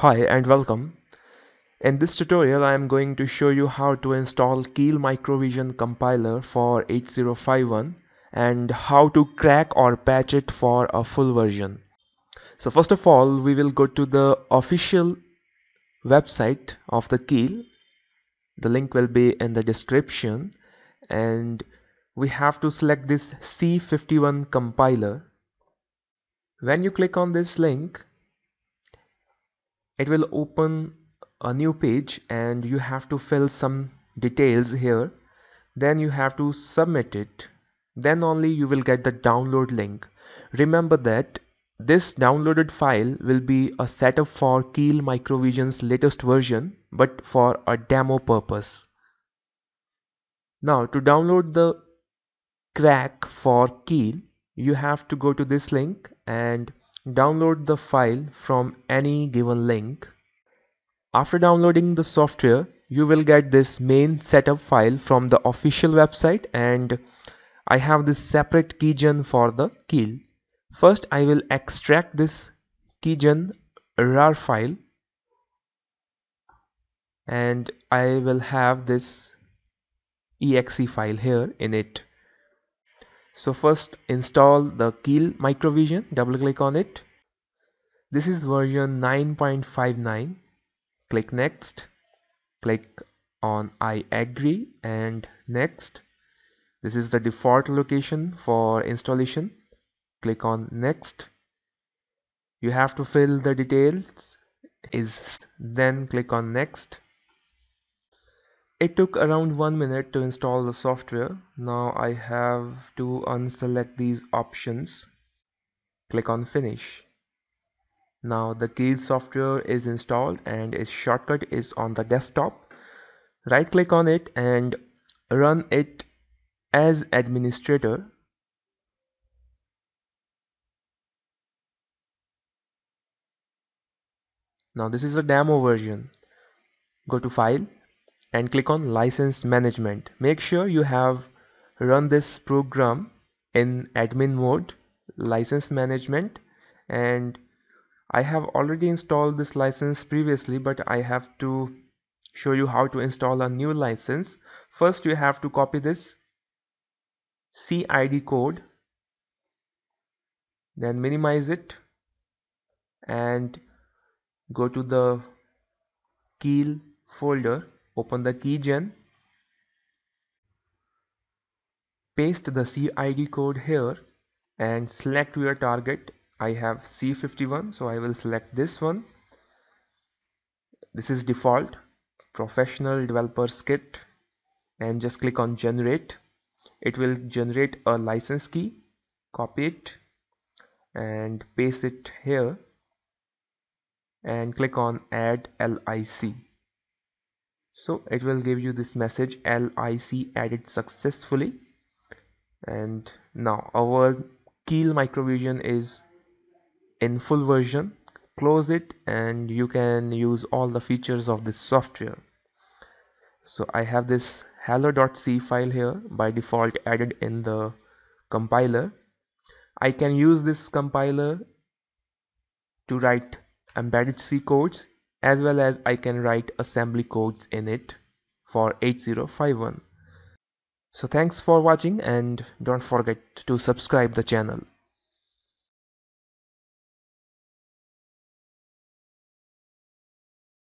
Hi and welcome. In this tutorial I am going to show you how to install Keil Microvision compiler for 8051 and how to crack or patch it for a full version. So first of all we will go to the official website of the Keil. The link will be in the description and we have to select this C51 compiler. When you click on this link it will open a new page and you have to fill some details here. Then you have to submit it. Then only you will get the download link. Remember that this downloaded file will be a setup for Keil Microvision's latest version but for a demo purpose. Now to download the crack for Keil you have to go to this link and Download the file from any given link. After downloading the software, you will get this main setup file from the official website and I have this separate keygen for the Keil. First I will extract this keygen rar file and I will have this exe file here in it so first install the Keil Microvision double click on it. This is version 9.59 click next. Click on I agree and next. This is the default location for installation. Click on next. You have to fill the details is then click on next it took around one minute to install the software. Now I have to unselect these options. Click on finish. Now the Keil software is installed and its shortcut is on the desktop. Right click on it and run it as administrator. Now this is a demo version. Go to file and click on license management. Make sure you have run this program in admin mode license management. And I have already installed this license previously but I have to show you how to install a new license. First you have to copy this CID code then minimize it and go to the Keil folder open the keygen paste the CID code here and select your target. I have C51 so I will select this one. This is default. Professional developers kit and just click on generate. It will generate a license key. Copy it and paste it here. And click on add LIC so it will give you this message LIC added successfully. And now our Keil Microvision is in full version. Close it and you can use all the features of this software. So I have this hello.c file here by default added in the compiler. I can use this compiler to write embedded C codes as well as I can write assembly codes in it for 8051 so thanks for watching and don't forget to subscribe the channel